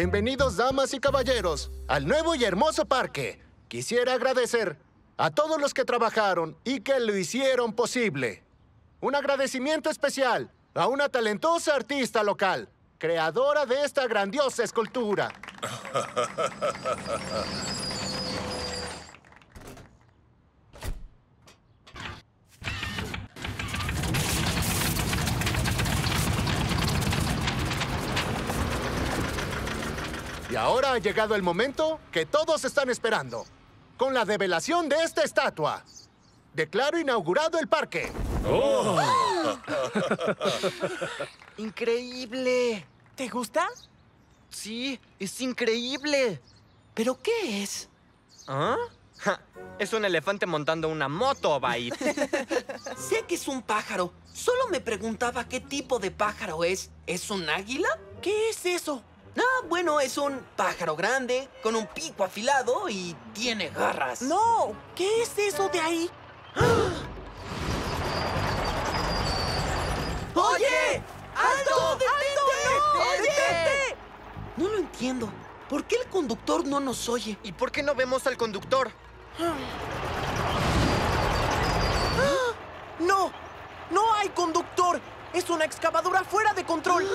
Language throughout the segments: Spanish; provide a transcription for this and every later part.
Bienvenidos, damas y caballeros, al nuevo y hermoso parque. Quisiera agradecer a todos los que trabajaron y que lo hicieron posible. Un agradecimiento especial a una talentosa artista local, creadora de esta grandiosa escultura. Y ahora ha llegado el momento que todos están esperando, con la develación de esta estatua. Declaro inaugurado el parque. ¡Increíble! ¿Te gusta? Sí, es increíble. ¿Pero qué es? ¿Ah? Ja, es un elefante montando una moto, Baid. Sé que es un pájaro. Solo me preguntaba qué tipo de pájaro es. ¿Es un águila? ¿Qué es eso? Ah, bueno, es un pájaro grande, con un pico afilado y tiene garras. No, ¿qué es eso de ahí? ¡Oye! ¡Alto! ¡Detente! ¡Detente! No lo entiendo. ¿Por qué el conductor no nos oye? ¿Y por qué no vemos al conductor? ¡No! ¡No hay conductor! ¡Es una excavadora fuera de control!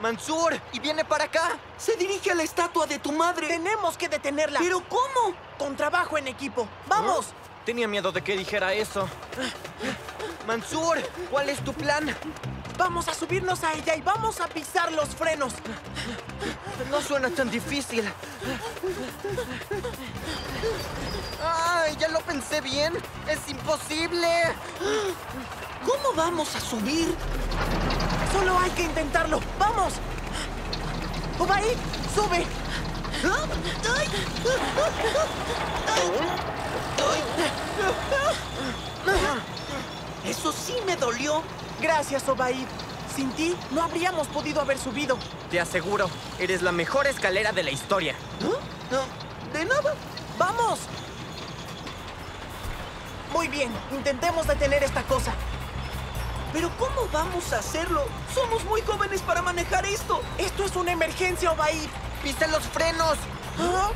¡Mansur! ¡Y viene para acá! Se dirige a la estatua de tu madre. ¡Tenemos que detenerla! ¿Pero cómo? Con trabajo en equipo. ¡Vamos! Tenía miedo de que dijera eso. Mansur, ¿cuál es tu plan? Vamos a subirnos a ella y vamos a pisar los frenos. No suena tan difícil. ¡Ay, ya lo pensé bien! ¡Es imposible! ¿Cómo vamos a subir? Solo hay que intentarlo. ¡Vamos! Obaí, sube. Eso sí me dolió. Gracias, Obaid. Sin ti, no habríamos podido haber subido. Te aseguro, eres la mejor escalera de la historia. ¿Ah? No, de nada. ¡Vamos! Muy bien, intentemos detener esta cosa. Pero ¿cómo vamos a hacerlo? Somos muy jóvenes para manejar esto. Esto es una emergencia, Obaid. ¡Pisa los frenos! ¿Ah?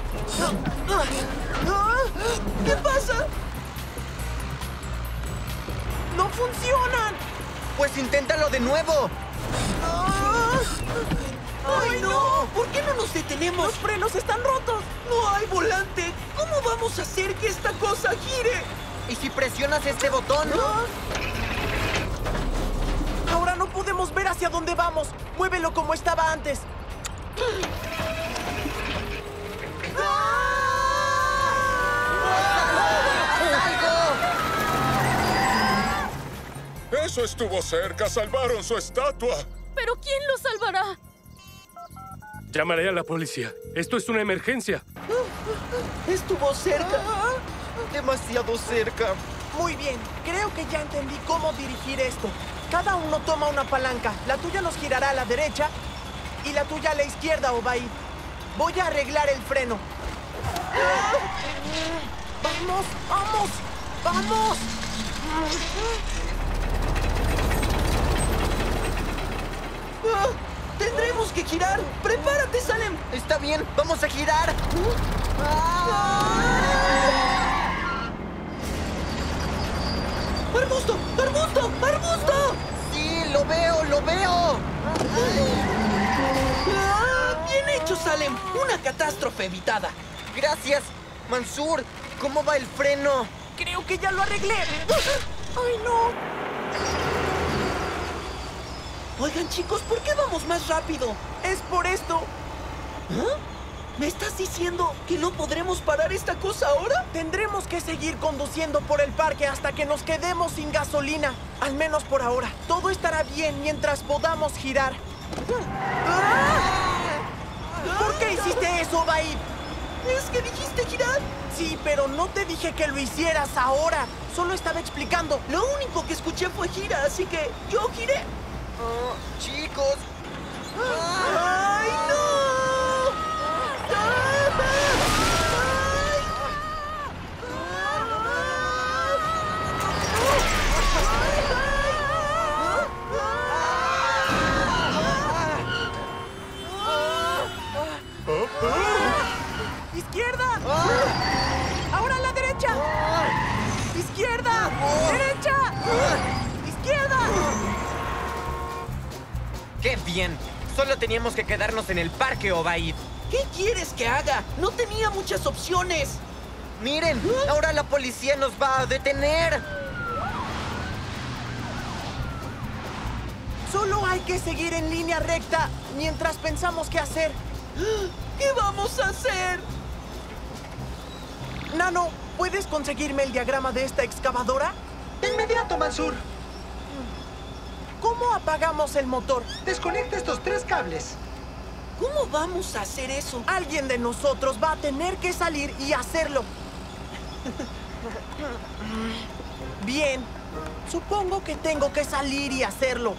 Ah, ¿Qué pasa? ¡No funcionan! Pues inténtalo de nuevo. ¡Ah! ¡Ay, no! ¿Por qué no nos detenemos? ¡Los frenos están rotos! ¡No hay volante! ¿Cómo vamos a hacer que esta cosa gire? ¿Y si presionas este botón? Ahora no podemos ver hacia dónde vamos. Muévelo como estaba antes. Eso estuvo cerca. Salvaron su estatua. ¿Pero quién lo salvará? Llamaré a la policía. Esto es una emergencia. Estuvo cerca. Demasiado cerca. Muy bien, creo que ya entendí cómo dirigir esto. Cada uno toma una palanca. La tuya nos girará a la derecha y la tuya a la izquierda, Obaid. Voy a arreglar el freno. ¡Vamos! ¡Vamos! ¡Vamos! Ah, ¡Tendremos que girar! ¡Prepárate, Salem! Está bien, vamos a girar. ¡Arbusto! ¡Arbusto! ¡Arbusto! Sí, lo veo, lo veo. ¡Ah! ¡Bien hecho, Salem! Una catástrofe evitada. Gracias. Mansur, ¿cómo va el freno? Creo que ya lo arreglé. ¡Ay, no! Oigan, chicos, ¿por qué vamos más rápido? Es por esto. ¿Ah? ¿Me estás diciendo que no podremos parar esta cosa ahora? Tendremos que seguir conduciendo por el parque hasta que nos quedemos sin gasolina. Al menos por ahora. Todo estará bien mientras podamos girar. ¿Por qué hiciste eso, Baid? ¿Es que dijiste girar? Sí, pero no te dije que lo hicieras ahora. Solo estaba explicando. Lo único que escuché fue gira, así que yo giré. Oh, chicos. ¡Ay, no! ¡Izquierda! ¡Ahora la derecha! ¡Izquierda! ¡Derecha! ¡Izquierda! ¡Qué bien! Solo teníamos que quedarnos en el parque, Obaid. ¿Qué quieres que haga? No tenía muchas opciones. Miren, ahora la policía nos va a detener. Solo hay que seguir en línea recta mientras pensamos qué hacer. ¿Qué vamos a hacer? Nano, ¿puedes conseguirme el diagrama de esta excavadora? De inmediato, Mansur. ¿Cómo apagamos el motor? Desconecta estos tres cables. ¿Cómo vamos a hacer eso? Alguien de nosotros va a tener que salir y hacerlo. Bien, supongo que tengo que salir y hacerlo.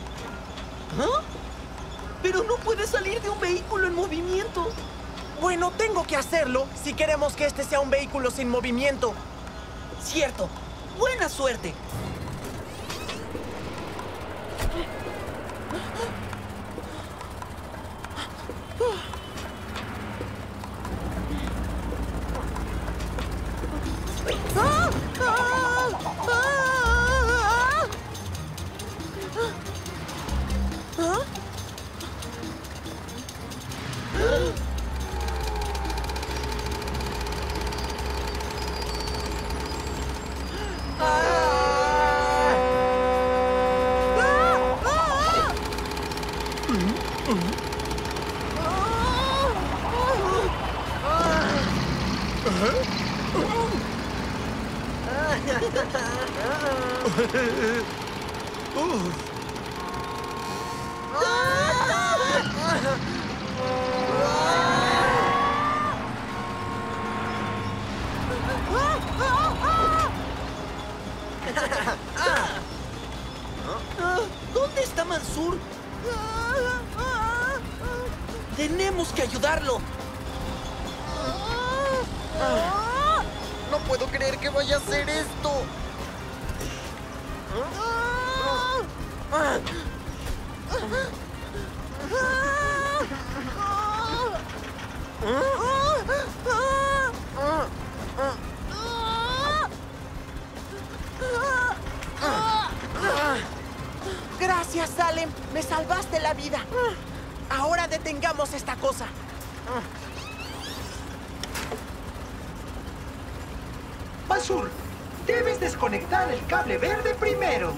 ¿Ah? Pero no puede salir de un vehículo en movimiento. Bueno, tengo que hacerlo si queremos que este sea un vehículo sin movimiento. Cierto. Buena suerte. Tenemos que ayudarlo. No puedo creer que vaya a hacer esto. Gracias, Salem. Me salvaste la vida. Ahora detengamos esta cosa. Mansur, debes desconectar el cable verde primero.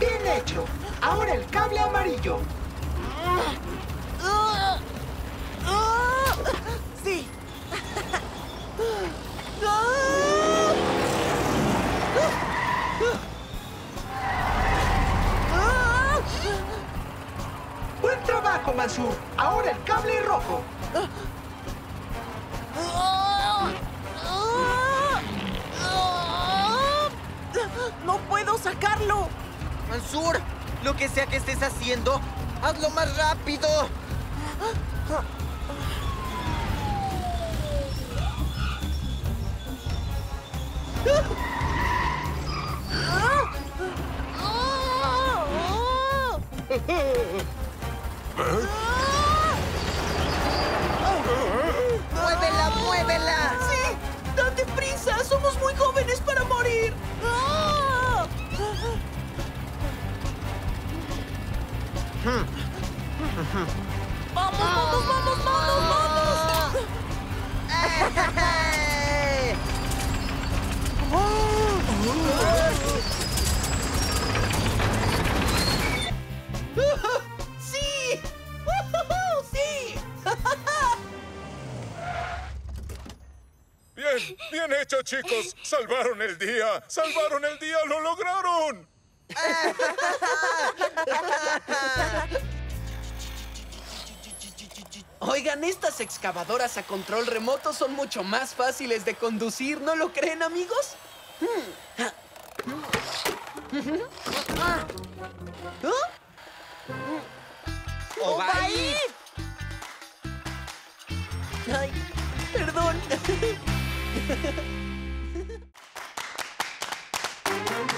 Bien hecho. Ahora el cable amarillo. Mansur. Ahora el cable rojo. No puedo sacarlo. Mansur, lo que sea que estés haciendo, hazlo más rápido. Hecho, chicos. Salvaron el día. Salvaron el día. Lo lograron. Oigan, estas excavadoras a control remoto son mucho más fáciles de conducir, ¿no lo creen, amigos? ¿Ah? ¡Obaid! Ay, perdón. ¡Tengo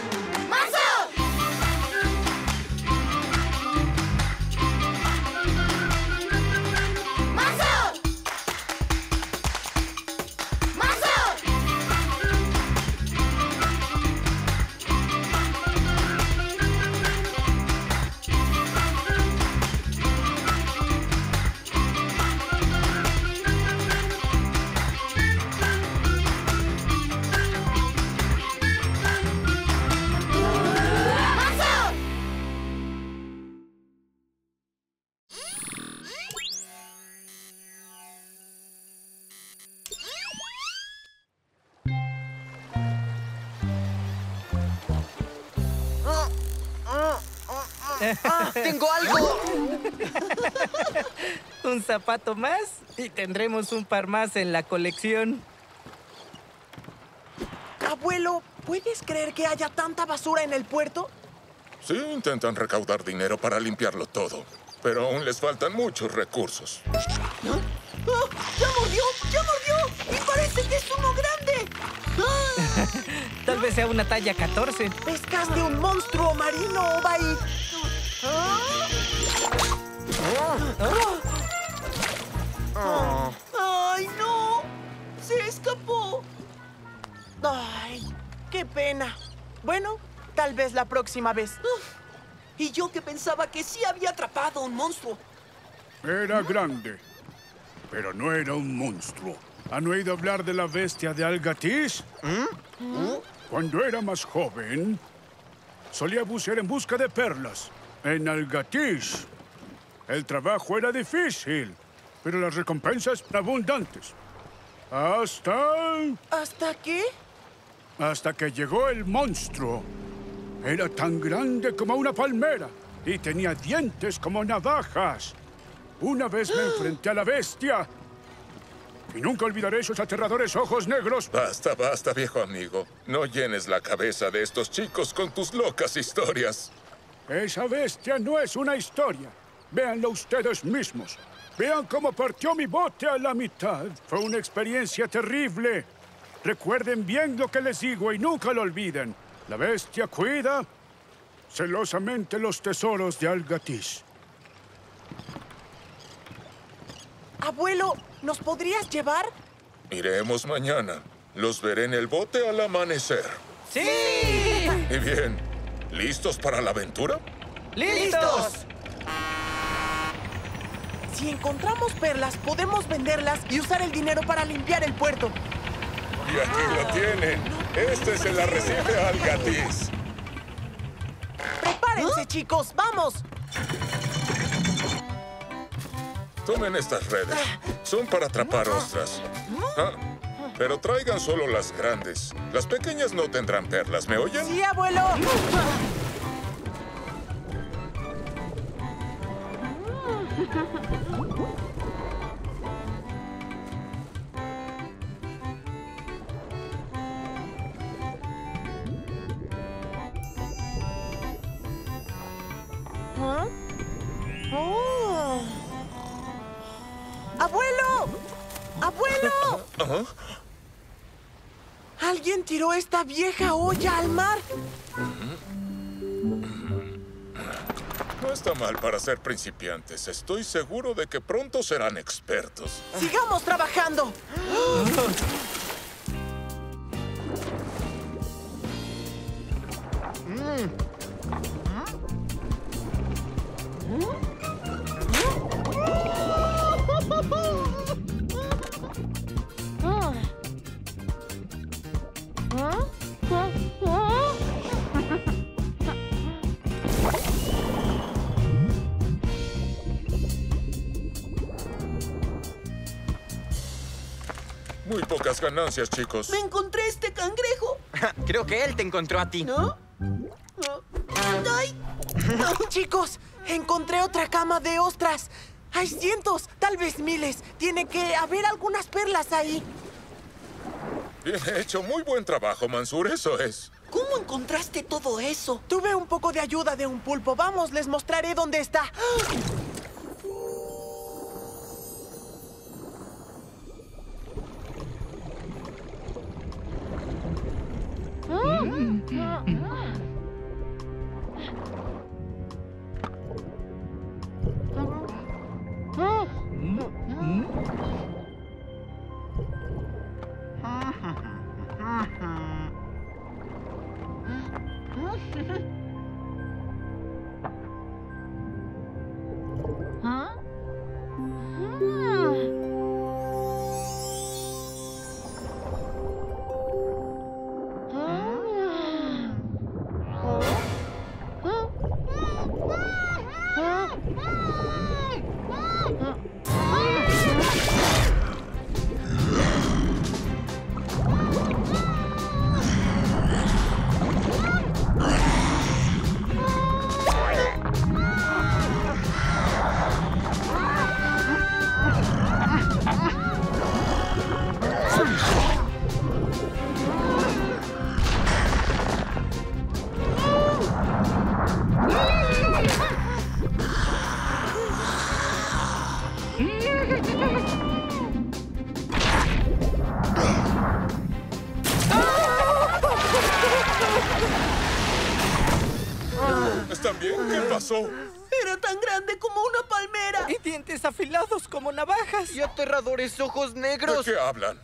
zapato más y tendremos un par más en la colección. Abuelo, ¿puedes creer que haya tanta basura en el puerto? Sí, intentan recaudar dinero para limpiarlo todo, pero aún les faltan muchos recursos. ¡Ah! ¡Ya mordió! ¡Ya mordió! ¡Y parece que es uno grande! ¡Ah! Tal vez sea una talla 14. ¡Pescaste un monstruo marino, Obaid! Tal vez la próxima vez. Uf. Y yo que pensaba que sí había atrapado un monstruo. Era grande, pero no era un monstruo. ¿Han oído hablar de la bestia de Algatis? Cuando era más joven, solía bucear en busca de perlas en Algatis. El trabajo era difícil, pero las recompensas abundantes. Hasta... ¿Hasta qué? hasta que llegó el monstruo. Era tan grande como una palmera y tenía dientes como navajas. Una vez me enfrenté a la bestia y nunca olvidaré esos aterradores ojos negros. Basta, basta, viejo amigo. No llenes la cabeza de estos chicos con tus locas historias. Esa bestia no es una historia. Véanlo ustedes mismos. Vean cómo partió mi bote a la mitad. Fue una experiencia terrible. Recuerden bien lo que les digo y nunca lo olviden. La bestia cuida celosamente los tesoros de Algatis. Abuelo, ¿nos podrías llevar? Iremos mañana. Los veré en el bote al amanecer. ¡Sí! Y bien, ¿listos para la aventura? ¡Listos! Si encontramos perlas, podemos venderlas y usar el dinero para limpiar el puerto. Y aquí lo tienen. Este es el arrecife Algatis. ¡Prepárense, chicos! ¡Vamos! Tomen estas redes. Son para atrapar ostras. Ah, pero traigan solo las grandes. Las pequeñas no tendrán perlas, ¿me oyen? ¡Sí, abuelo! vieja olla al mar. No está mal para ser principiantes. Estoy seguro de que pronto serán expertos. ¡Sigamos trabajando! ganancias, chicos. ¡Me encontré este cangrejo! Creo que él te encontró a ti. ¿No? ¡Ay! Chicos, encontré otra cama de ostras. Hay cientos, tal vez miles. Tiene que haber algunas perlas ahí. Bien hecho, muy buen trabajo, Mansur, eso es. ¿Cómo encontraste todo eso? Tuve un poco de ayuda de un pulpo. Vamos, les mostraré dónde está. monstruoso! 嗯嗯嗯。Aterradores ojos ¿De qué hablan?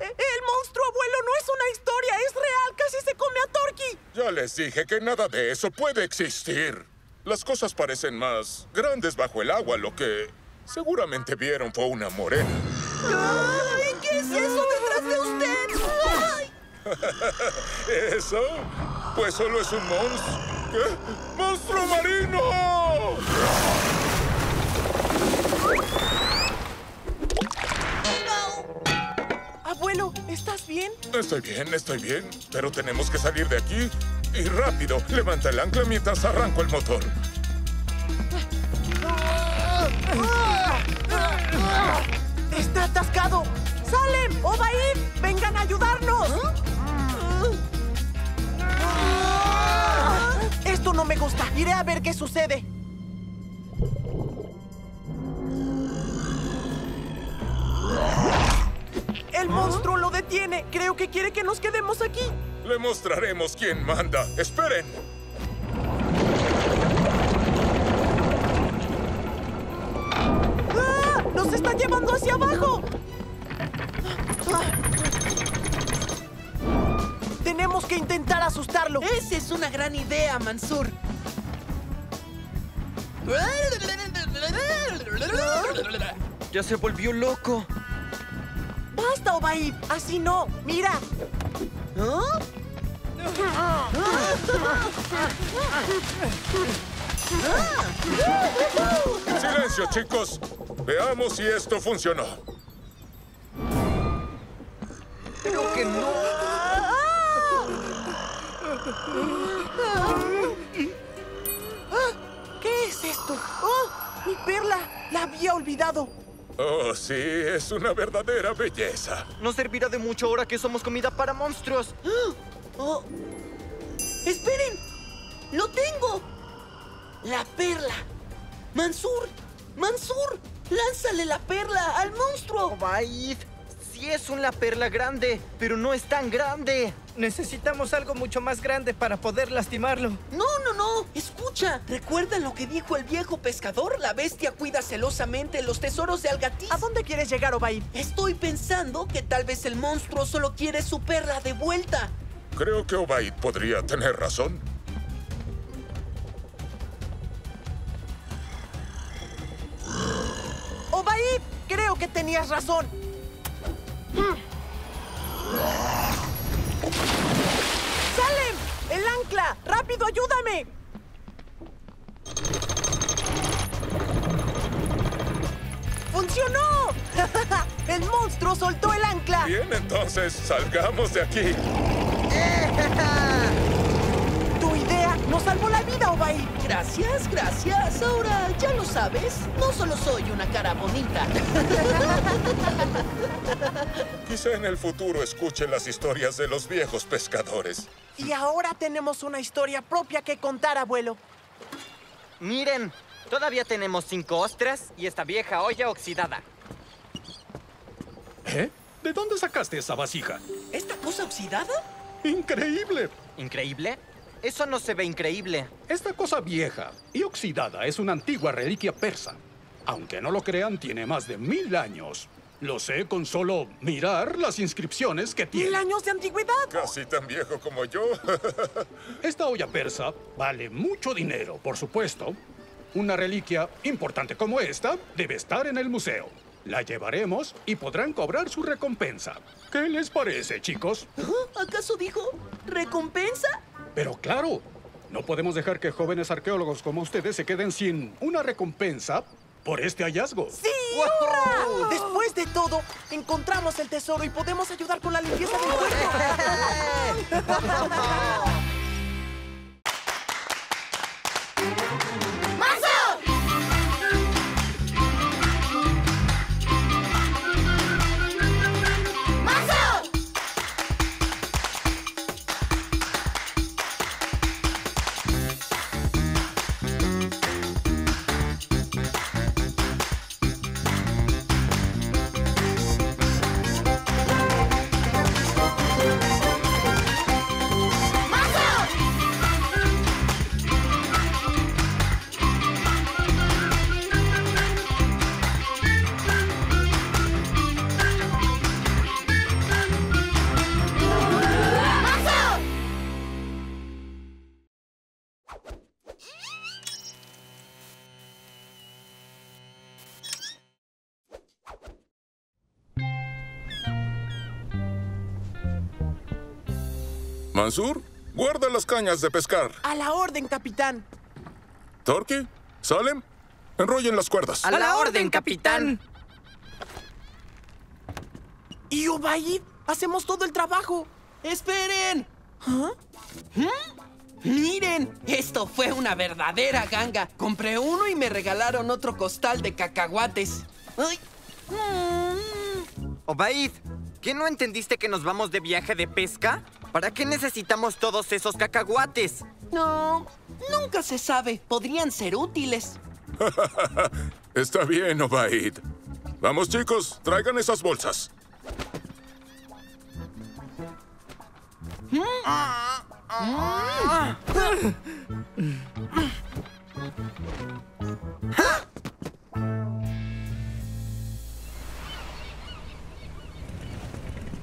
El monstruo abuelo no es una historia, es real. Casi se come a Torky. Ya les dije que nada de eso puede existir. Las cosas parecen más grandes bajo el agua. Lo que seguramente vieron fue una morena. Ay, ¿Qué es eso detrás de usted? Ay. ¿Eso? Pues solo es un monstruo. ¿Qué? ¡Monstruo marino! Abuelo, ¿estás bien? Estoy bien, estoy bien. Pero tenemos que salir de aquí. Y rápido, levanta el ancla mientras arranco el motor. ¡Está atascado! ¡Salem! ¡Obaid! ¡Vengan a ayudarnos! Esto no me gusta. Iré a ver qué sucede. El monstruo lo detiene. Creo que quiere que nos quedemos aquí. Le mostraremos quién manda. ¡Esperen! ¡Ah! ¡Nos está llevando hacia abajo! Tenemos que intentar asustarlo. Esa es una gran idea, Mansur. Ya se volvió loco. ¡Basta, Obaid! ¡Así no! ¡Mira! ¿Ah? ¡Silencio, chicos! Veamos si esto funcionó. Creo que no. ¿Qué es esto? ¡Oh! ¡Mi perla! ¡La había olvidado! Oh, sí, es una verdadera belleza. No servirá de mucho ahora que somos comida para monstruos. Oh. ¡Esperen! ¡Lo tengo! ¡La perla! ¡Mansur! ¡Mansur! ¡Lánzale la perla al monstruo! Obaid, sí es una perla grande, pero no es tan grande. Necesitamos algo mucho más grande para poder lastimarlo. No, no, no. Escucha. ¿Recuerdan lo que dijo el viejo pescador? La bestia cuida celosamente los tesoros de Algatiz. ¿A dónde quieres llegar, Obaid? Estoy pensando que tal vez el monstruo solo quiere su perla de vuelta. Creo que Obaid podría tener razón. Obaid, creo que tenías razón. ¡Salem! ¡El ancla! ¡Rápido, ayúdame! ¡Funcionó! ¡El monstruo soltó el ancla! Bien, entonces, salgamos de aquí. Salvó la vida, Obaid. Gracias, gracias. Ahora ya lo sabes. No solo soy una cara bonita. Quizá en el futuro escuchen las historias de los viejos pescadores. Y ahora tenemos una historia propia que contar, abuelo. Miren, todavía tenemos cinco ostras y esta vieja olla oxidada. ¿Eh? ¿De dónde sacaste esa vasija? ¿Esta cosa oxidada? ¡Increíble! ¿Increíble? Eso no se ve increíble. Esta cosa vieja y oxidada es una antigua reliquia persa. Aunque no lo crean, tiene más de mil años. Lo sé con solo mirar las inscripciones que tiene. ¡Mil años de antigüedad! Casi tan viejo como yo. Esta olla persa vale mucho dinero, por supuesto. Una reliquia importante como esta debe estar en el museo. La llevaremos y podrán cobrar su recompensa. ¿Qué les parece, chicos? ¿Acaso dijo recompensa? Pero claro, no podemos dejar que jóvenes arqueólogos como ustedes se queden sin una recompensa por este hallazgo. ¡Sí! ¡Hurra! Después de todo, encontramos el tesoro y podemos ayudar con la limpieza del puerto. Mansur, guarda las cañas de pescar. A la orden, capitán. Torque, Salem, enrollen las cuerdas. A la orden, capitán. ¿Y Obaid? Hacemos todo el trabajo. ¡Esperen! ¿Ah? Miren, esto fue una verdadera ganga. Compré uno y me regalaron otro costal de cacahuates. ¡Ay! Obaid, ¿qué no entendiste que nos vamos de viaje de pesca? ¿Para qué necesitamos todos esos cacahuates? No, nunca se sabe. Podrían ser útiles. Está bien, Obaid. Vamos, chicos, traigan esas bolsas.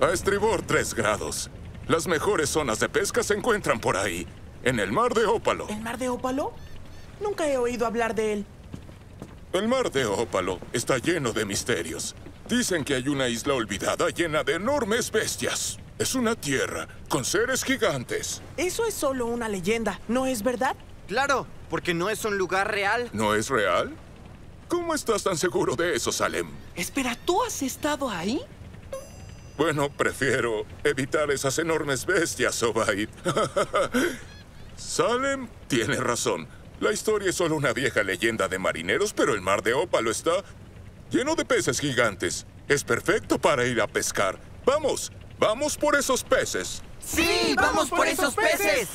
A estribor 3 grados. Las mejores zonas de pesca se encuentran por ahí, en el mar de Ópalo. ¿El mar de Ópalo? Nunca he oído hablar de él. El mar de Ópalo está lleno de misterios. Dicen que hay una isla olvidada llena de enormes bestias. Es una tierra con seres gigantes. Eso es solo una leyenda, ¿no es verdad? Claro, porque no es un lugar real. ¿No es real? ¿Cómo estás tan seguro de eso, Salem? Espera, ¿tú has estado ahí? Bueno, prefiero evitar esas enormes bestias, Obaid. Salem tiene razón. La historia es solo una vieja leyenda de marineros, pero el mar de Ópalo está lleno de peces gigantes. Es perfecto para ir a pescar. Vamos, vamos por esos peces. ¡Sí, vamos, por, esos peces!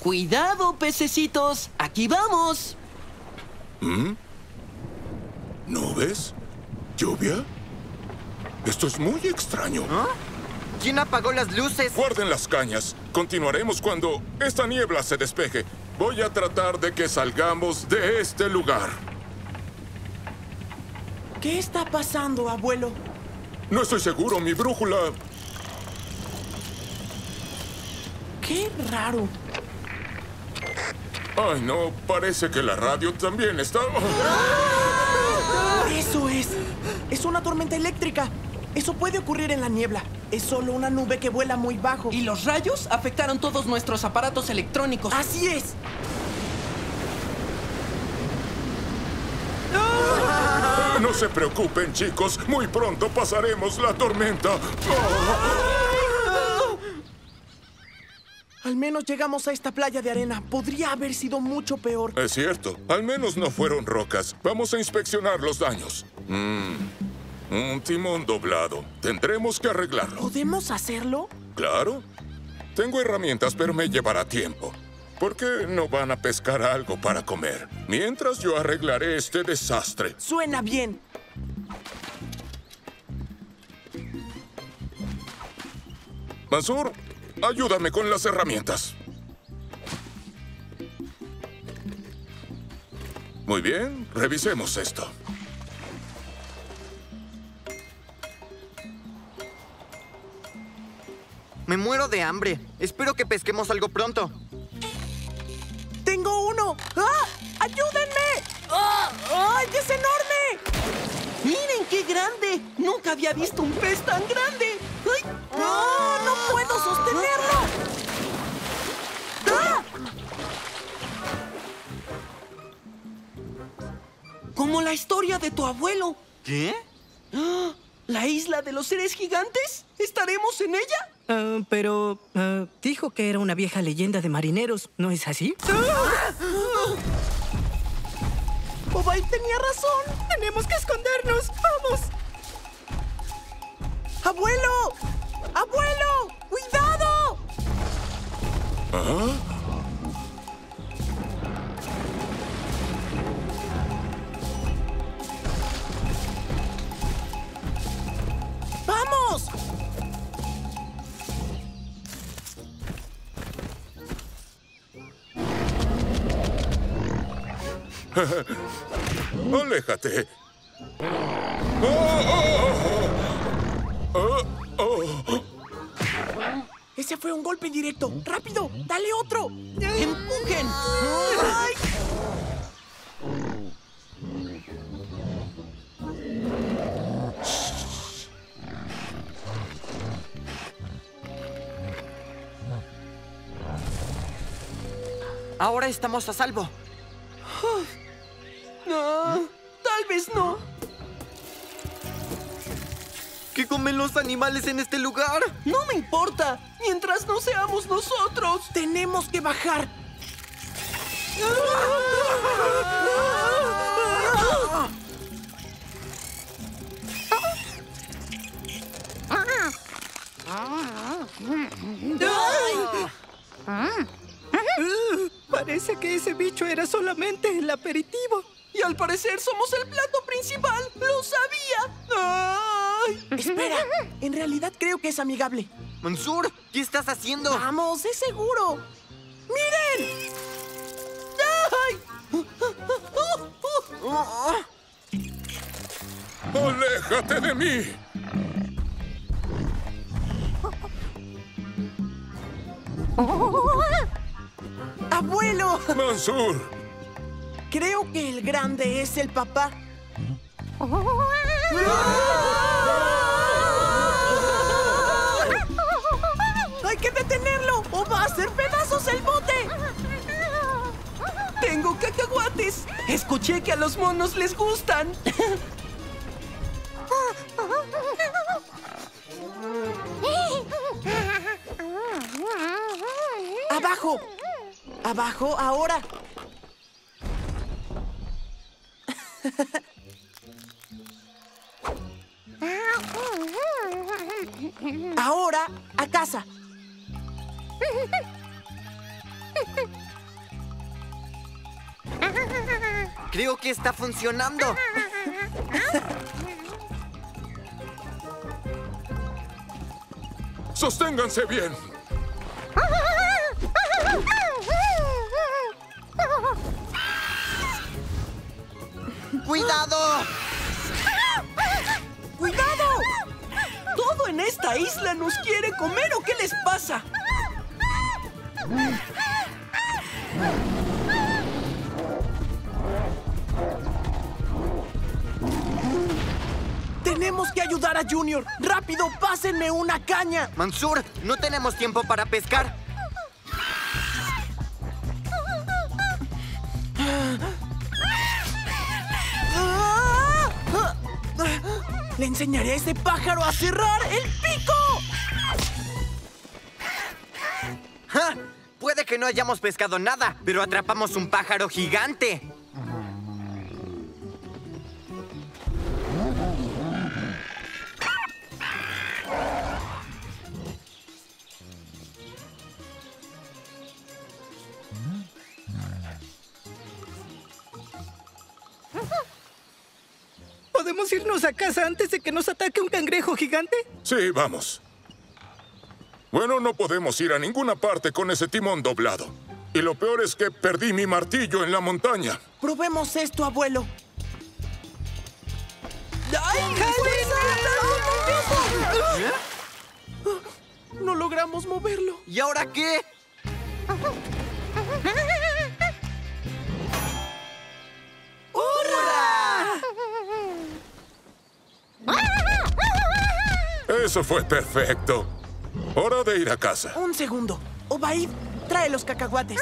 Cuidado, pececitos. Aquí vamos. ¿Mm? ¿Nubes? ¿Lluvia? Esto es muy extraño. ¿Ah? ¿Quién apagó las luces? Guarden las cañas. Continuaremos cuando esta niebla se despeje. Voy a tratar de que salgamos de este lugar. ¿Qué está pasando, abuelo? No estoy seguro, mi brújula. Qué raro. Ay, no, parece que la radio también está... Eso es. Una tormenta eléctrica. Eso puede ocurrir en la niebla. Es solo una nube que vuela muy bajo. Y los rayos afectaron todos nuestros aparatos electrónicos. Así es. No se preocupen, chicos. Muy pronto pasaremos la tormenta. Al menos llegamos a esta playa de arena. Podría haber sido mucho peor. Es cierto. Al menos no fueron rocas. Vamos a inspeccionar los daños. Mm, un timón doblado. Tendremos que arreglarlo. ¿Podemos hacerlo? Claro. Tengo herramientas, pero me llevará tiempo. ¿Por qué no van a pescar algo para comer? Mientras yo arreglaré este desastre. Suena bien. Mansur, ayúdame con las herramientas. Muy bien, revisemos esto. Me muero de hambre. Espero que pesquemos algo pronto. ¡Tengo uno! ¡Ah! ¡Ayúdenme! ¡Ah! ¡Ay, es enorme! ¡Miren qué grande! Nunca había visto un pez tan grande. ¡Ay! ¡No! ¡No puedo sostenerlo! ¡Ah! Como la historia de tu abuelo. ¿Qué? ¡Ah! ¿La isla de los seres gigantes? ¿Estaremos en ella? Ah, pero ah, dijo que era una vieja leyenda de marineros, ¿no es así? Obaid tenía razón. Tenemos que escondernos. ¡Vamos! ¡Abuelo! ¡Abuelo! ¡Cuidado! ¿Ah? ¡Aléjate! Oh, oh, oh, Ese fue un golpe directo. ¡Rápido! ¡Dale otro! ¡Empujen! Ahora estamos a salvo. No, tal vez no. ¿Qué comen los animales en este lugar? No me importa, mientras no seamos nosotros. Tenemos que bajar. Parece que ese bicho era solamente el aperitivo. Y al parecer somos el plato principal. ¡Lo sabía! ¡Ay! Espera, en realidad creo que es amigable. Mansur, ¿qué estás haciendo? Vamos, es seguro. ¡Miren! ¡Ay! ¡Aléjate de mí! ¡Abuelo! ¡Mansur! Creo que el grande es el papá. ¡Hay que detenerlo! ¡O va a hacer pedazos el bote! ¡Tengo cacahuates! Escuché que a los monos les gustan. ¡Abajo! ¡Abajo, ahora! Ahora, a casa. Creo que está funcionando. ¡Sosténganse bien! ¡Cuidado! ¡Cuidado! ¿Todo en esta isla nos quiere comer o qué les pasa? Tenemos que ayudar a Junior. ¡Rápido, pásenme una caña! Mansur, no tenemos tiempo para pescar. Enseñaré a ese pájaro a cerrar el pico. ¡Ja! Puede que no hayamos pescado nada, pero atrapamos un pájaro gigante. A casa antes de que nos ataque un cangrejo gigante? Sí, vamos. Bueno, no podemos ir a ninguna parte con ese timón doblado. Y lo peor es que perdí mi martillo en la montaña. Probemos esto, abuelo. ¡Ay, No logramos moverlo. ¿Y ahora qué? Eso fue perfecto. Hora de ir a casa. Un segundo. Obaid, trae los cacahuates.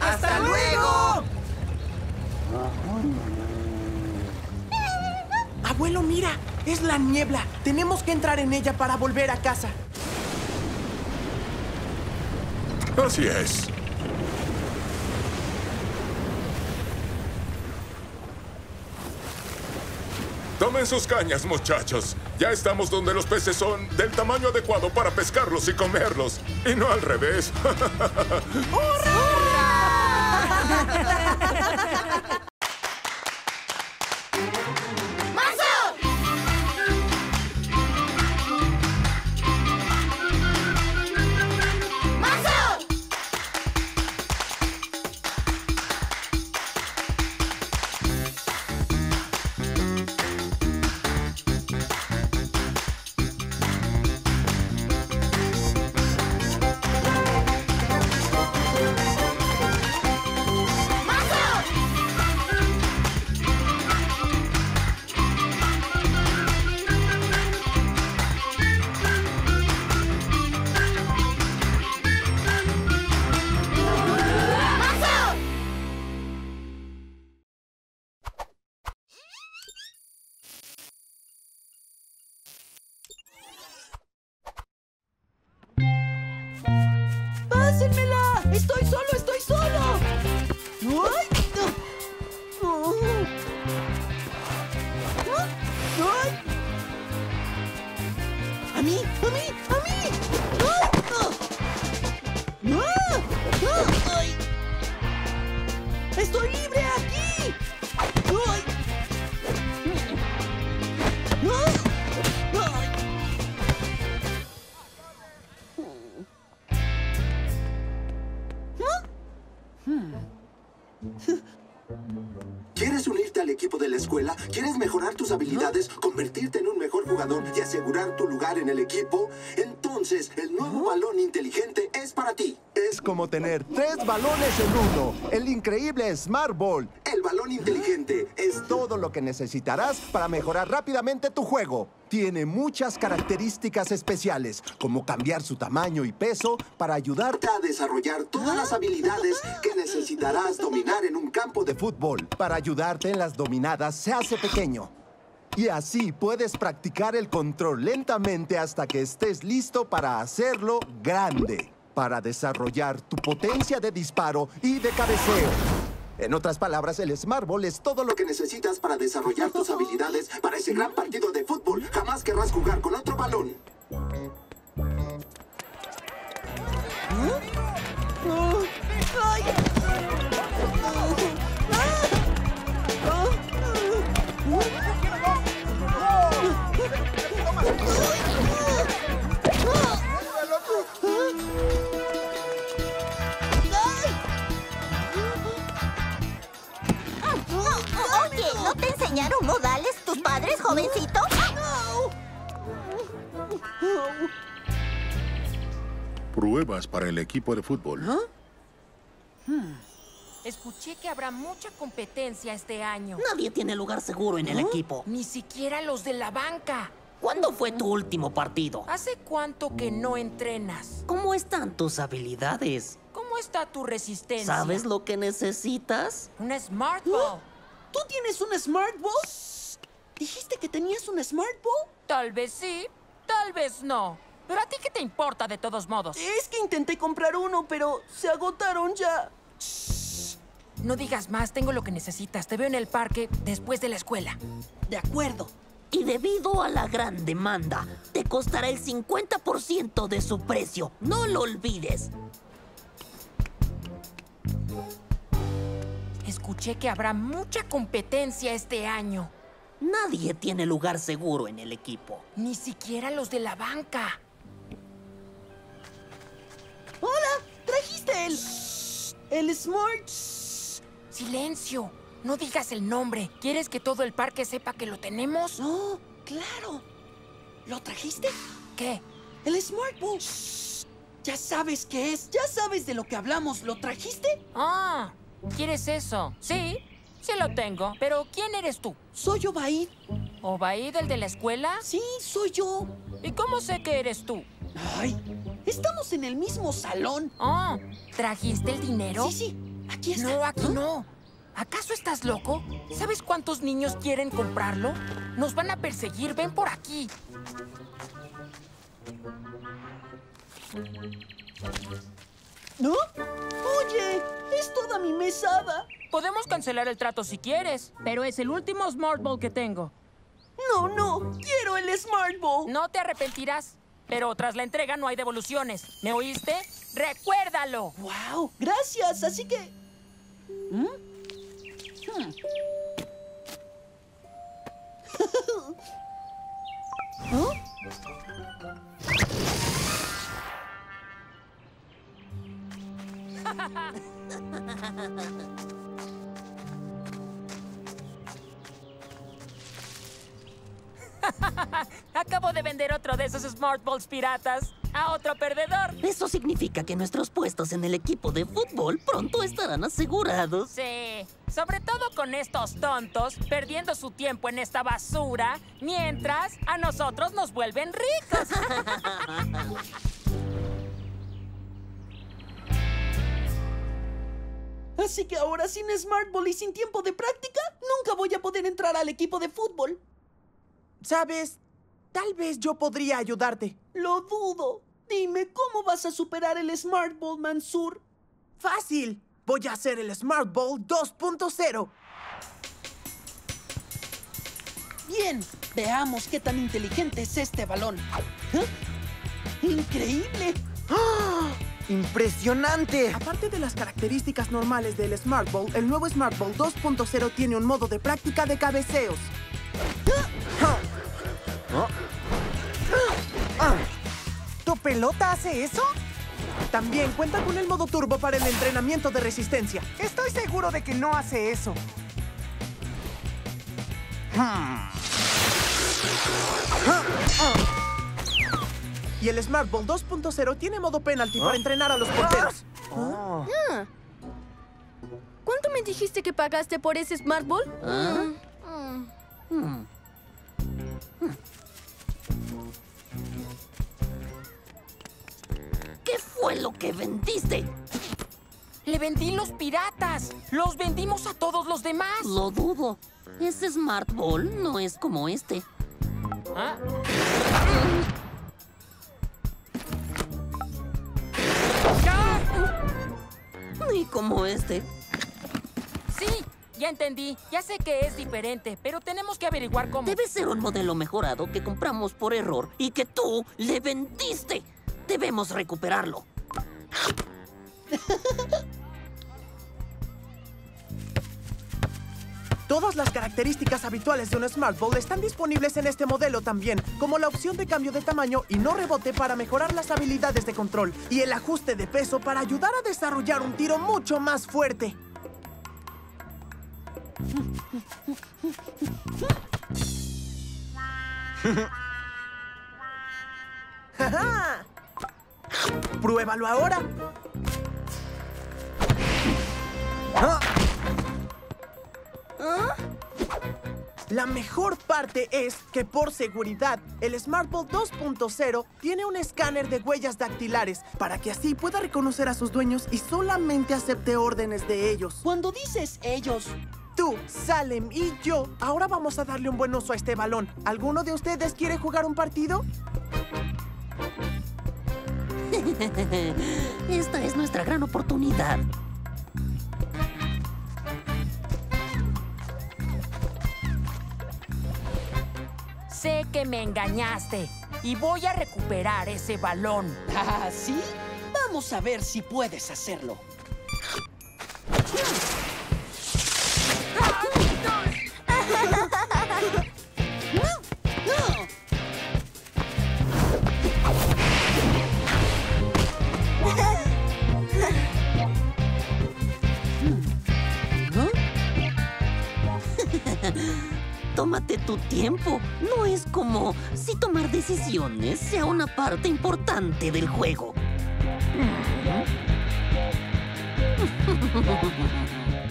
¡Hasta luego! Abuelo, mira. Es la niebla. Tenemos que entrar en ella para volver a casa. Así es. Tomen sus cañas, muchachos. Ya estamos donde los peces son del tamaño adecuado para pescarlos y comerlos. Y no al revés. ¡A habilidades, convertirte en un mejor jugador y asegurar tu lugar en el equipo? Entonces, el nuevo balón inteligente es para ti. Es como tener tres balones en uno. El increíble Smart Ball. El balón inteligente Es todo lo que necesitarás para mejorar rápidamente tu juego. Tiene muchas características especiales, como cambiar su tamaño y peso para ayudarte a desarrollar todas las habilidades que necesitarás dominar en un campo de fútbol. Para ayudarte en las dominadas se hace pequeño. Y así puedes practicar el control lentamente hasta que estés listo para hacerlo grande. Para desarrollar tu potencia de disparo y de cabeceo. En otras palabras, el Smart Ball es todo lo que necesitas para desarrollar tus habilidades para ese gran partido de fútbol. Jamás querrás jugar con otro balón. Oye, ¿no te enseñaron modales tus padres, jovencito? Pruebas para el equipo de fútbol. Escuché que habrá mucha competencia este año. Nadie tiene lugar seguro en el equipo. Ni siquiera los de la banca. ¿Cuándo fue tu último partido? ¿Hace cuánto que no entrenas? ¿Cómo están tus habilidades? ¿Cómo está tu resistencia? ¿Sabes lo que necesitas? Una Smart Ball. ¿Tú tienes un Smart Ball? ¿Dijiste que tenías un Smart Ball? Tal vez sí, tal vez no. Pero a ti qué te importa de todos modos. Es que intenté comprar uno, pero se agotaron ya. No digas más, tengo lo que necesitas. Te veo en el parque después de la escuela. De acuerdo. Y debido a la gran demanda, te costará el 50% de su precio. No lo olvides. Escuché que habrá mucha competencia este año. Nadie tiene lugar seguro en el equipo. Ni siquiera los de la banca. ¡Hola! ¿Trajiste el... el Smart... Silencio. No digas el nombre. ¿Quieres que todo el parque sepa que lo tenemos? No, claro. ¿Lo trajiste? ¿Qué? El Smart Ball. Ya sabes qué es. Ya sabes de lo que hablamos. ¿Lo trajiste? Ah, ¿quieres eso? Sí, sí lo tengo. Pero ¿quién eres tú? Soy Obaid. ¿Obaid, el de la escuela? Sí, soy yo. ¿Y cómo sé que eres tú? Ay, estamos en el mismo salón. Ah, ¿trajiste el dinero? Sí, sí. Aquí está. No, aquí no. ¿Acaso estás loco? ¿Sabes cuántos niños quieren comprarlo? Nos van a perseguir. Ven por aquí. ¿No? Oye, es toda mi mesada. Podemos cancelar el trato si quieres, pero es el último Smart Ball que tengo. No, no, quiero el Smart Ball. No te arrepentirás, pero tras la entrega no hay devoluciones. ¿Me oíste? ¡Recuérdalo! ¡Wow! Gracias, así que... ¿Mm? Hmm. huh? Ha ha ha ha ha ha ha. Acabo de vender otro de esos Smart Balls piratas a otro perdedor. Eso significa que nuestros puestos en el equipo de fútbol pronto estarán asegurados. Sí, sobre todo con estos tontos perdiendo su tiempo en esta basura, mientras a nosotros nos vuelven ricos. Así que ahora sin Smart Ball y sin tiempo de práctica, nunca voy a poder entrar al equipo de fútbol. ¿Sabes? Tal vez yo podría ayudarte. Lo dudo. Dime, ¿cómo vas a superar el Smart Ball, Mansur? Fácil. Voy a hacer el Smart Ball 2.0. Bien, veamos qué tan inteligente es este balón. ¿Eh? ¡Increíble! ¡Ah! ¡Impresionante! Aparte de las características normales del Smart Ball, el nuevo Smart Ball 2.0 tiene un modo de práctica de cabeceos. ¿Tu pelota hace eso? También cuenta con el modo turbo para el entrenamiento de resistencia. Estoy seguro de que no hace eso. Y el Smart Ball 2.0 tiene modo penalty para entrenar a los porteros. Ah. ¿Cuánto me dijiste que pagaste por ese Smart Ball? ¿Ah? Mm. Hmm. Fue lo que vendiste? Le vendí los piratas. Los vendimos a todos los demás. Lo dudo. Ese Smart Ball no es como este. ¿Ah? Ni como este. Sí, ya entendí. Ya sé que es diferente, pero tenemos que averiguar cómo. Debe ser un modelo mejorado que compramos por error y que tú le vendiste. Debemos recuperarlo. Todas las características habituales de un Smart Ball están disponibles en este modelo también, como la opción de cambio de tamaño y no rebote para mejorar las habilidades de control, y el ajuste de peso para ayudar a desarrollar un tiro mucho más fuerte. ¡Ja, pruébalo ahora! ¿Ah? La mejor parte es que por seguridad, el SmartBall 2.0 tiene un escáner de huellas dactilares para que así pueda reconocer a sus dueños y solamente acepte órdenes de ellos. Cuando dices ellos... Tú, Salem y yo, ahora vamos a darle un buen uso a este balón. ¿Alguno de ustedes quiere jugar un partido? Esta es nuestra gran oportunidad. Sé que me engañaste y voy a recuperar ese balón. ¿Ah, sí? Vamos a ver si puedes hacerlo. Tómate tu tiempo. No es como si tomar decisiones sea una parte importante del juego.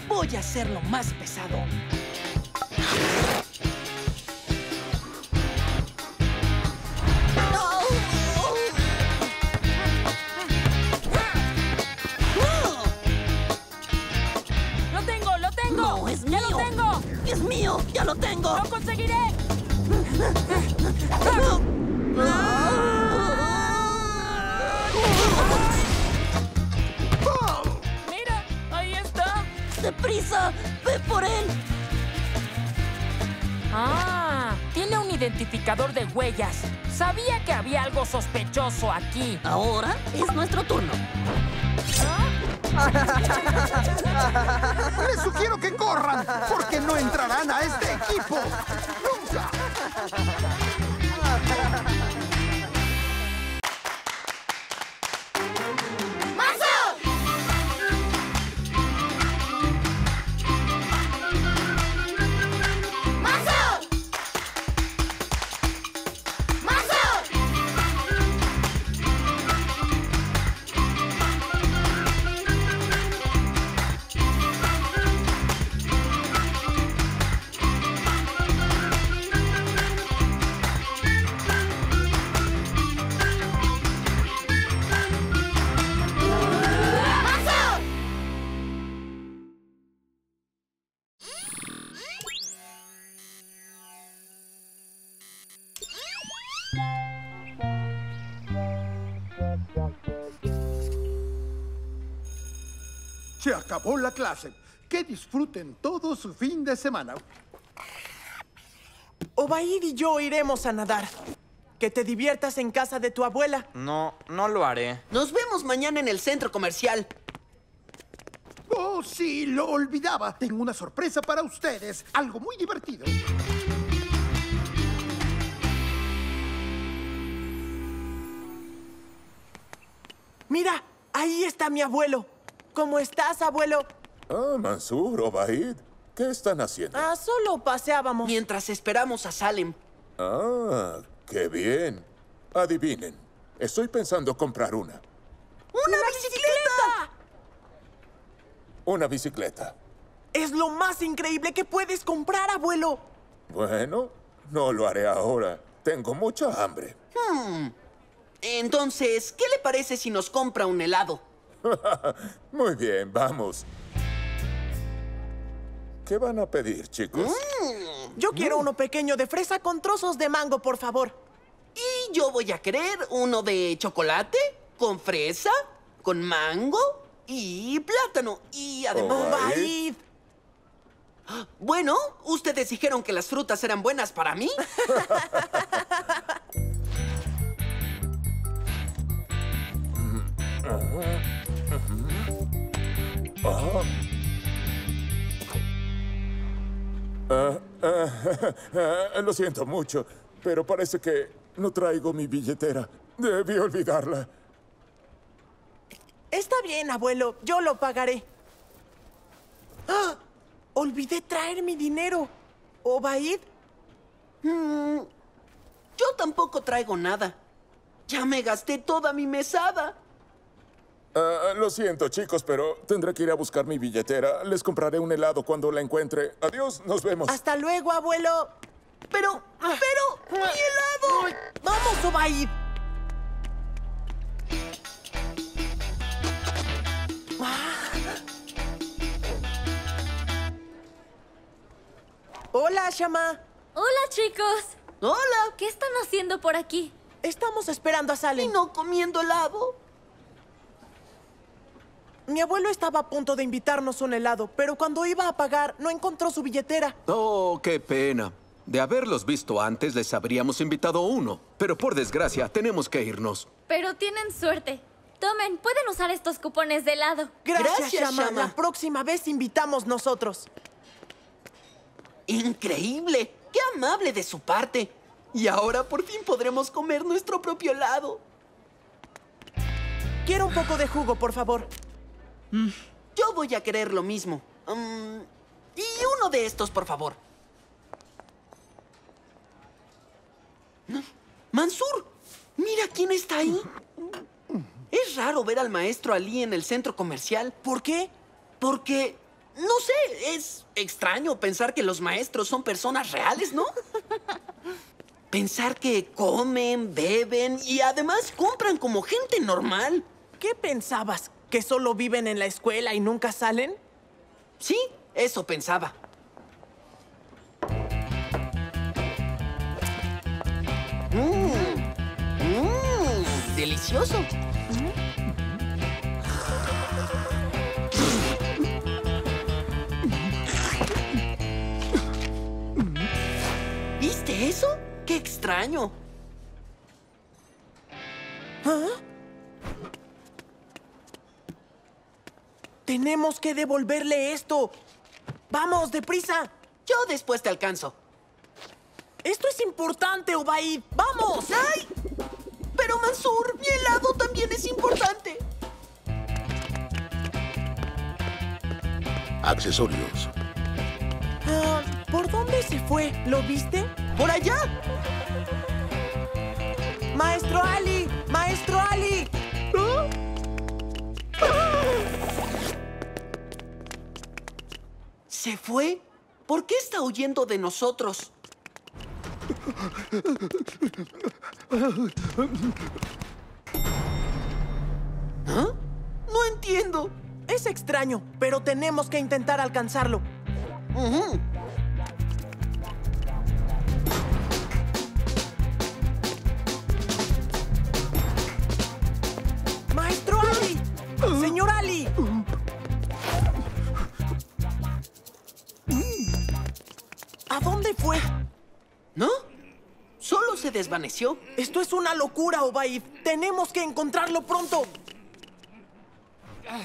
Voy a hacerlo más pesado. Lo tengo! ¡Lo conseguiré! ¡Mira! ¡Ahí está! ¡Deprisa! ¡Ve por él! ¡Ah! Tiene un identificador de huellas. Sabía que había algo sospechoso aquí. Ahora es nuestro turno. Les sugiero que corran, porque no entrarán a este equipo. Clase. Que disfruten todo su fin de semana. Obaid y yo iremos a nadar. Que te diviertas en casa de tu abuela. No, no lo haré. Nos vemos mañana en el centro comercial. Oh, sí, lo olvidaba. Tengo una sorpresa para ustedes. Algo muy divertido. Mira, ahí está mi abuelo. ¿Cómo estás, abuelo? Ah, Mansur, Obaid. ¿Qué están haciendo? Ah, solo paseábamos. Mientras esperamos a Salem. Ah, qué bien. Adivinen. Estoy pensando comprar una. ¡Una, bicicleta! Una bicicleta. Es lo más increíble que puedes comprar, abuelo. Bueno, no lo haré ahora. Tengo mucha hambre. Hmm. Entonces, ¿qué le parece si nos compra un helado? Muy bien, vamos. ¿Qué van a pedir, chicos? Mm. Yo quiero uno pequeño de fresa con trozos de mango, por favor. Y yo voy a querer uno de chocolate, con fresa, con mango y plátano. Y además... Obaid. Bueno, ustedes dijeron que las frutas eran buenas para mí. Ah. Ah, lo siento mucho, pero parece que no traigo mi billetera. Debí olvidarla. Está bien, abuelo. Yo lo pagaré. ¡Ah! Olvidé traer mi dinero. ¿Obaid? Mm, yo tampoco traigo nada. Ya me gasté toda mi mesada. Ah, lo siento, chicos, pero tendré que ir a buscar mi billetera. Les compraré un helado cuando la encuentre. Adiós, nos vemos. Hasta luego, abuelo. Pero, pero, mi helado. Vamos, Obaid. Hola, Shama. Hola, chicos. Hola. ¿Qué están haciendo por aquí? Estamos esperando a Salem. Y no comiendo helado. Mi abuelo estaba a punto de invitarnos un helado, pero cuando iba a pagar no encontró su billetera. Oh, qué pena. De haberlos visto antes, les habríamos invitado uno. Pero por desgracia, tenemos que irnos. Pero tienen suerte. Tomen, pueden usar estos cupones de helado. Gracias, Gracias, Shama. Shama. La próxima vez invitamos nosotros. Increíble. Qué amable de su parte. Y ahora por fin podremos comer nuestro propio helado. Quiero un poco de jugo, por favor. Yo voy a querer lo mismo. Mm, y uno de estos, por favor. Mansur, mira quién está ahí. Es raro ver al maestro Ali en el centro comercial. ¿Por qué? Porque, no sé, es extraño pensar que los maestros son personas reales, ¿no? Pensar que comen, beben y además compran como gente normal. ¿Qué pensabas? ¿Que solo viven en la escuela y nunca salen? Sí, eso pensaba. Mmm, delicioso. ¿Viste eso? ¡Qué extraño! ¿Ah? Tenemos que devolverle esto. Vamos, deprisa. Yo después te alcanzo. Esto es importante, Obaid. ¡Vamos! ¡Ay! Pero Mansur, mi helado también es importante. Accesorios. Ah, ¿Por dónde se fue? ¿Lo viste? ¡Por allá! ¡Maestro Ali! ¡Maestro Ali! ¿Se fue? ¿Por qué está huyendo de nosotros? ¿Ah? No entiendo. Es extraño, pero tenemos que intentar alcanzarlo. ¡Maestro Ali! ¡Señor Ali! ¿A dónde fue? ¿No? ¿Solo se desvaneció? Esto es una locura, Obaid. Tenemos que encontrarlo pronto. Ah.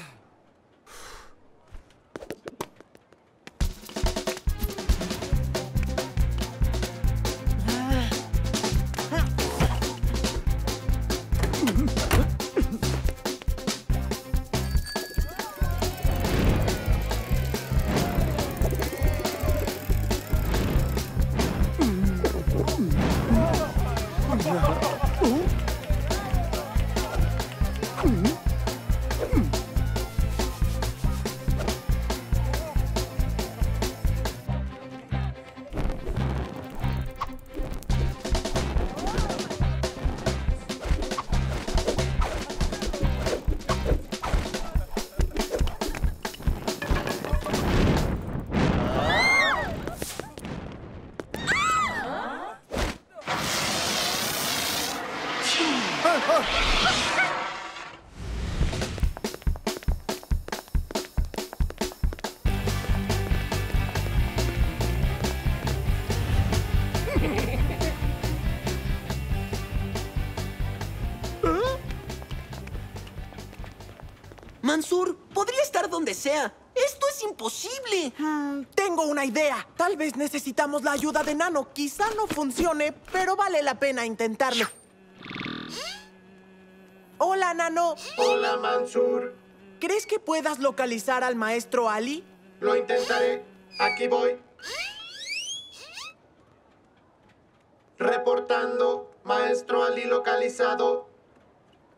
Tal vez necesitamos la ayuda de Nano. Quizá no funcione, pero vale la pena intentarlo. Hola, Nano. Hola, Mansur. ¿Crees que puedas localizar al maestro Ali? Lo intentaré. Aquí voy. Reportando, maestro Ali localizado.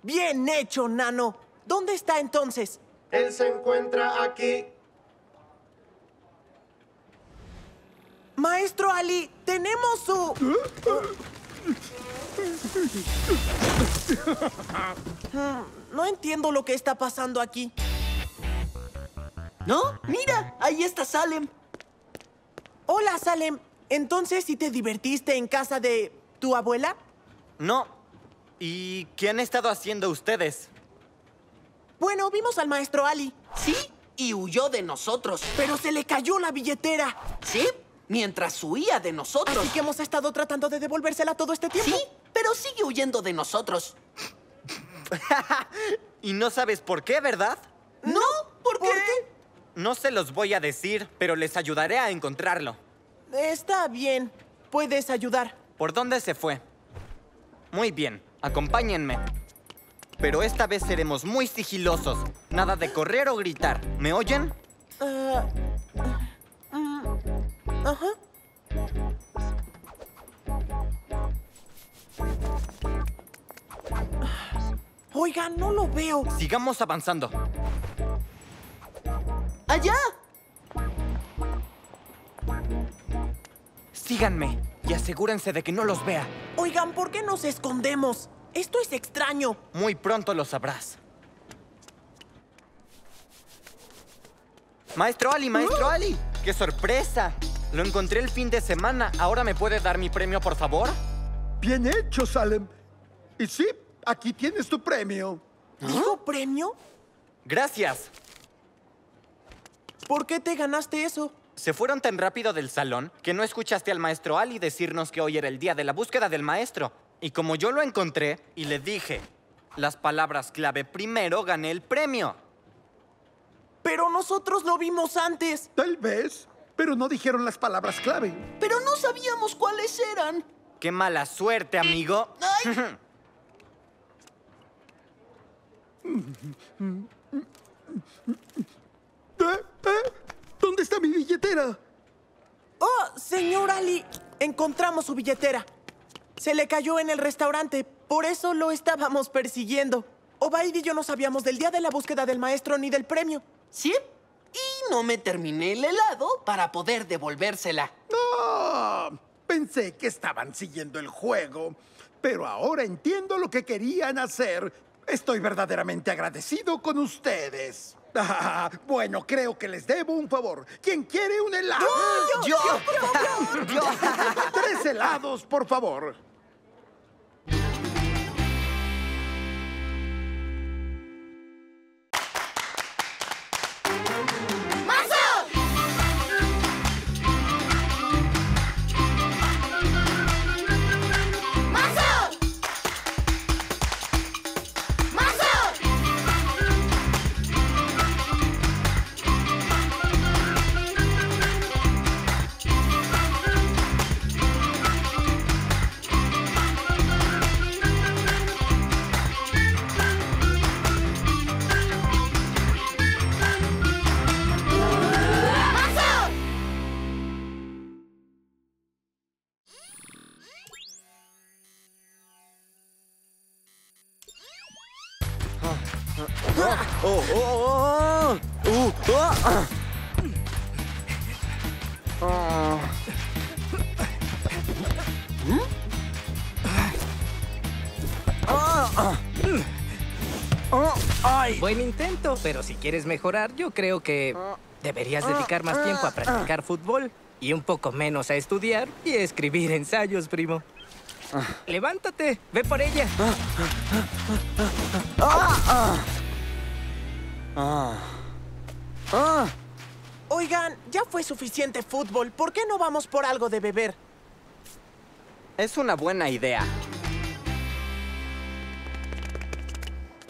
Bien hecho, Nano. ¿Dónde está entonces? Él se encuentra aquí. Maestro Ali, tenemos su... No entiendo lo que está pasando aquí. ¿No? Mira, ahí está Salem. Hola, Salem. Entonces, ¿sí te divertiste en casa de tu abuela? No. ¿Y qué han estado haciendo ustedes? Bueno, vimos al maestro Ali. Sí, y huyó de nosotros. Pero se le cayó la billetera. ¿Sí? Mientras huía de nosotros. Así que hemos estado tratando de devolvérsela todo este tiempo. Sí, pero sigue huyendo de nosotros. y no sabes por qué, ¿verdad? No, ¿por, ¿Por qué? No se los voy a decir, pero les ayudaré a encontrarlo. Está bien. Puedes ayudar. ¿Por dónde se fue? Muy bien, acompáñenme. Pero esta vez seremos muy sigilosos. Nada de correr o gritar. ¿Me oyen? Ah, ajá. Oiga, no lo veo. Sigamos avanzando. ¡Allá! Síganme y asegúrense de que no los vea. Oigan, ¿por qué nos escondemos? Esto es extraño. Muy pronto lo sabrás. Maestro Ali, maestro Ali. ¡Qué sorpresa! Lo encontré el fin de semana. ¿Ahora me puede dar mi premio, por favor? Bien hecho, Salem. Y sí, aquí tienes tu premio. ¿Dijo premio? Gracias. ¿Por qué te ganaste eso? Se fueron tan rápido del salón que no escuchaste al maestro Ali decirnos que hoy era el día de la búsqueda del maestro. Y como yo lo encontré y le dije las palabras clave primero, gané el premio. Pero nosotros lo vimos antes. Tal vez, pero no dijeron las palabras clave. Pero no sabíamos cuáles eran. ¡Qué mala suerte, amigo! ¿Eh? ¿Eh? ¿Dónde está mi billetera? Oh, señor Ali, encontramos su billetera. Se le cayó en el restaurante, por eso lo estábamos persiguiendo. Obaid y yo no sabíamos del día de la búsqueda del maestro ni del premio. ¿Sí? Y no me terminé el helado para poder devolvérsela. No, pensé que estaban siguiendo el juego, pero ahora entiendo lo que querían hacer. Estoy verdaderamente agradecido con ustedes. Ah, bueno, creo que les debo un favor. ¿Quién quiere un helado? ¡Yo! ¡Yo! ¡Yo! ¡Yo! Tres helados, por favor. Buen intento, pero si quieres mejorar, yo creo que deberías dedicar más tiempo a practicar fútbol y un poco menos a estudiar y a escribir ensayos, primo. Levántate, ve por ella. Oigan, ya fue suficiente fútbol. ¿Por qué no vamos por algo de beber? Es una buena idea.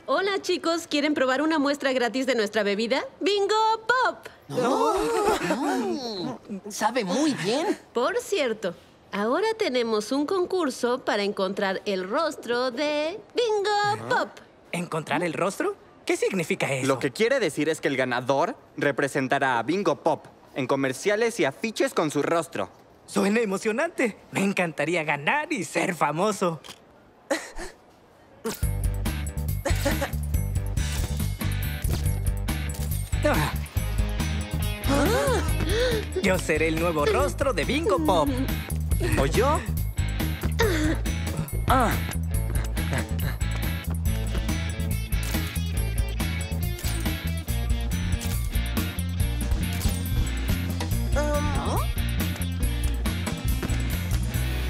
Hola chicos, ¿quieren probar una muestra gratis de nuestra bebida? ¡Bingo Pop! Sabe muy bien. Por cierto, ahora tenemos un concurso para encontrar el rostro de Bingo Pop. ¿Encontrar el rostro? ¿Qué significa eso? Lo que quiere decir es que el ganador representará a Bingo Pop en comerciales y afiches con su rostro. Suena emocionante. Me encantaría ganar y ser famoso. Yo seré el nuevo rostro de Bingo Pop. ¿O yo? Ah.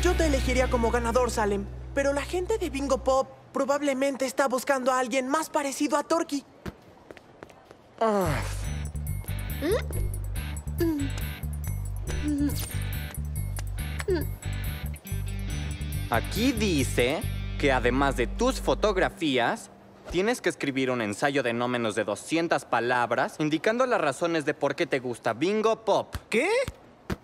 Yo te elegiría como ganador, Salem. Pero la gente de Bingo Pop probablemente está buscando a alguien más parecido a Torky. Aquí dice que además de tus fotografías, tienes que escribir un ensayo de no menos de 200 palabras indicando las razones de por qué te gusta Bingo Pop. ¿Qué?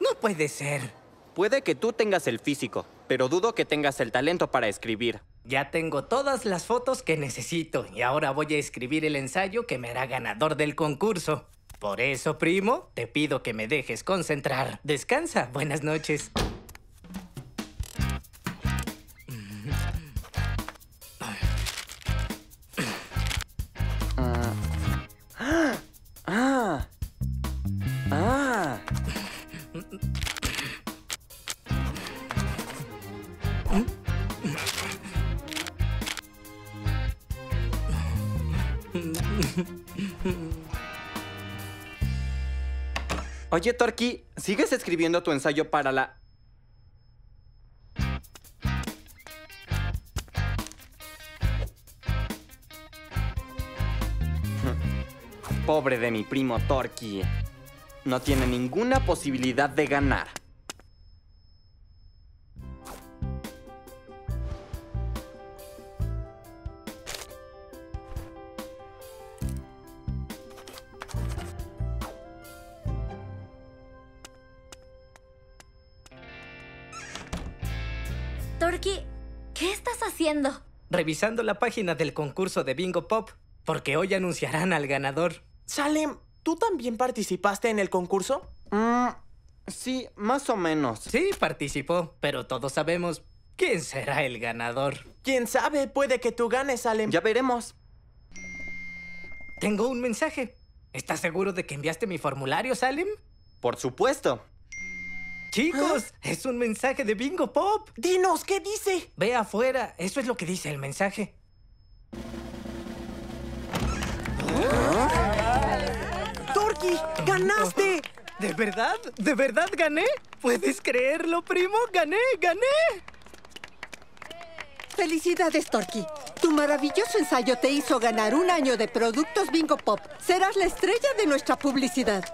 No puede ser. Puede que tú tengas el físico, pero dudo que tengas el talento para escribir. Ya tengo todas las fotos que necesito y ahora voy a escribir el ensayo que me hará ganador del concurso. Por eso, primo, te pido que me dejes concentrar. Descansa. Buenas noches. Oye, Torky, ¿sigues escribiendo tu ensayo para la... Pobre de mi primo Torky. No tiene ninguna posibilidad de ganar. Revisando la página del concurso de Bingo Pop, porque hoy anunciarán al ganador. Salem, ¿tú también participaste en el concurso? Mm, sí, más o menos. Sí, participó, pero todos sabemos quién será el ganador. ¿Quién sabe? Puede que tú ganes, Salem. Ya veremos. Tengo un mensaje. ¿Estás seguro de que enviaste mi formulario, Salem? Por supuesto. Chicos, es un mensaje de Bingo Pop. Dinos, ¿qué dice? Ve afuera, eso es lo que dice el mensaje. ¡Torky! ¡Ganaste! ¿De verdad? ¿De verdad gané? ¿Puedes creerlo, primo? ¡Gané! ¡Gané! Felicidades, Torky. Tu maravilloso ensayo te hizo ganar un año de productos Bingo Pop. Serás la estrella de nuestra publicidad.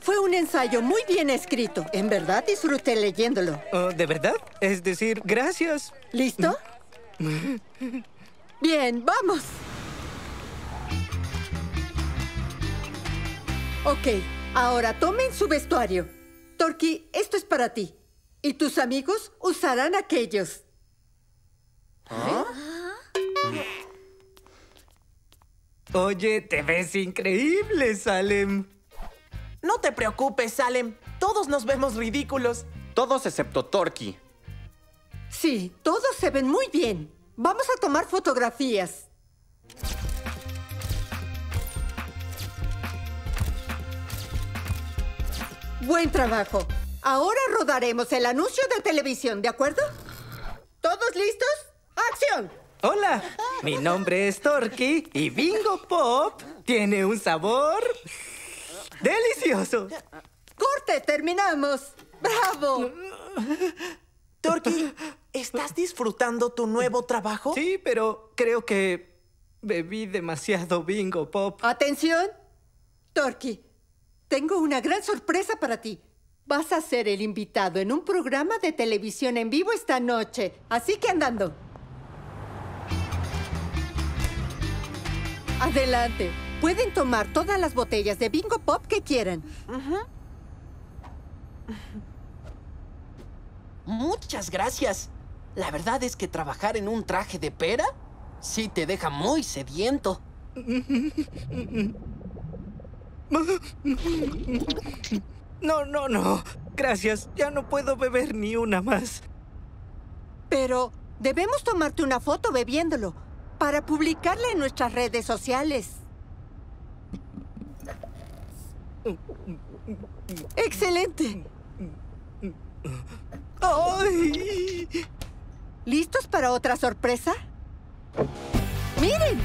Fue un ensayo muy bien escrito. En verdad disfruté leyéndolo. Oh, ¿De verdad? Es decir, gracias. ¿Listo? Bien, vamos. Ok, ahora tomen su vestuario. Torky, esto es para ti. Y tus amigos usarán aquellos. Oye, te ves increíble, Salem. No te preocupes, Salem. Todos nos vemos ridículos. Todos excepto Torky. Sí, todos se ven muy bien. Vamos a tomar fotografías. Buen trabajo. Ahora rodaremos el anuncio de televisión, ¿de acuerdo? ¿Todos listos? ¡Acción! Hola, mi nombre es Torky y Bingo Pop tiene un sabor delicioso. ¡Corte! ¡Terminamos! ¡Bravo! Torky, ¿estás disfrutando tu nuevo trabajo? Sí, pero creo que bebí demasiado Bingo Pop. ¡Atención! Torky, tengo una gran sorpresa para ti. Vas a ser el invitado en un programa de televisión en vivo esta noche. Así que andando. Adelante. Pueden tomar todas las botellas de Bingo Pop que quieran. Muchas gracias. La verdad es que trabajar en un traje de pera sí te deja muy sediento. No, no, no. Gracias. Ya no puedo beber ni una más. Pero debemos tomarte una foto bebiéndolo para publicarla en nuestras redes sociales. ¡Excelente! ¡Ay! ¿Listos para otra sorpresa? ¡Miren!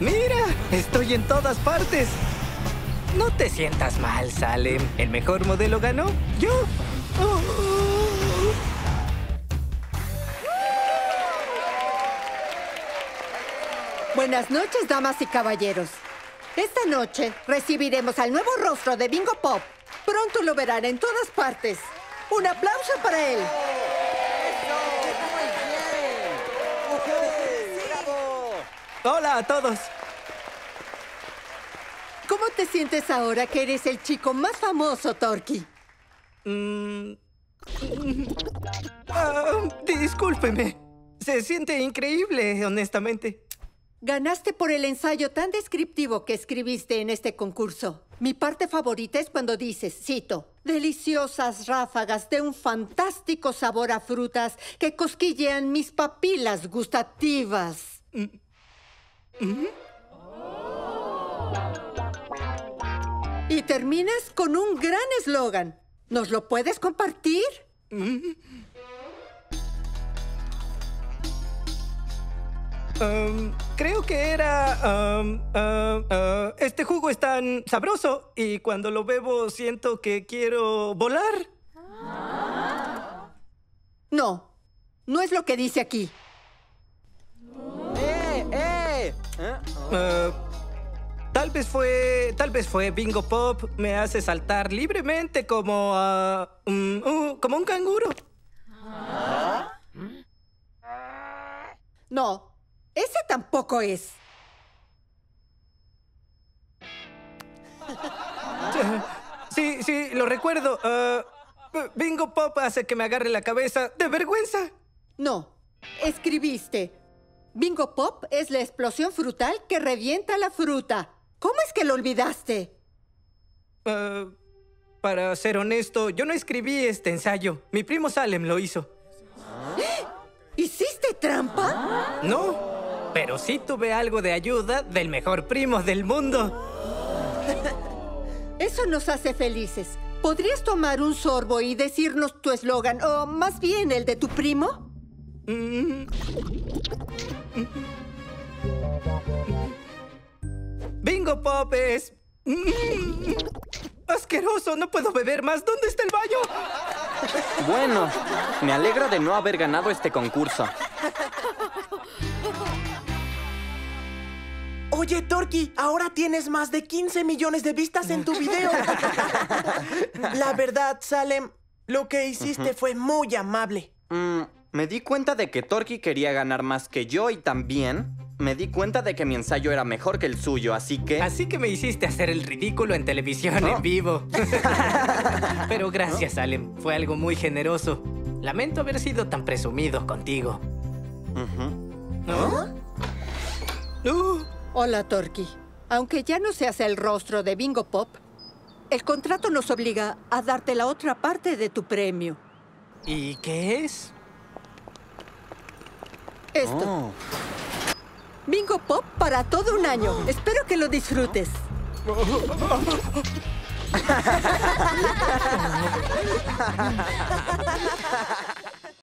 ¡Mira! Estoy en todas partes. No te sientas mal, Salem. ¿El mejor modelo ganó? ¿Yo? Oh. Buenas noches, damas y caballeros. Esta noche recibiremos al nuevo rostro de Bingo Pop. Pronto lo verán en todas partes. Un aplauso para él. Hola a todos. ¿Cómo te sientes ahora que eres el chico más famoso, Torky? Mm. Ah, discúlpeme. Se siente increíble, honestamente. Ganaste por el ensayo tan descriptivo que escribiste en este concurso. Mi parte favorita es cuando dices, cito, deliciosas ráfagas de un fantástico sabor a frutas que cosquillean mis papilas gustativas. Y terminas con un gran eslogan. ¿Nos lo puedes compartir? Um, creo que era... um, uh, uh, este jugo es tan sabroso y cuando lo bebo siento que quiero volar. No, no es lo que dice aquí. ¡Eh, eh! Uh, tal vez fue... Tal vez fue Bingo Pop. Me hace saltar libremente como... uh, como un canguro. No, ese tampoco es. Sí, sí, lo recuerdo. Ah, Bingo Pop hace que me agarre la cabeza de vergüenza. No, escribiste. Bingo Pop es la explosión frutal que revienta la fruta. ¿Cómo es que lo olvidaste? Ah, para ser honesto, yo no escribí este ensayo. Mi primo Salem lo hizo. ¿Hiciste trampa? No, pero sí tuve algo de ayuda del mejor primo del mundo. Eso nos hace felices. ¿Podrías tomar un sorbo y decirnos tu eslogan, o más bien el de tu primo? Bingo Pop es... mm, Asqueroso, no puedo beber más. ¿Dónde está el baño? Bueno, me alegra de no haber ganado este concurso. Oye, Torky, ahora tienes más de 15 millones de vistas en tu video. La verdad, Salem, lo que hiciste fue muy amable. Mm, me di cuenta de que Torky quería ganar más que yo y también me di cuenta de que mi ensayo era mejor que el suyo, así que... Así que me hiciste hacer el ridículo en televisión en vivo. Pero gracias, ¿No? Alem. Fue algo muy generoso. Lamento haber sido tan presumido contigo. Uh Hola, Torky. Aunque ya no seas el rostro de Bingo Pop, el contrato nos obliga a darte la otra parte de tu premio. ¿Y qué es? Esto. Oh. Bingo Pop para todo un año. Espero que lo disfrutes.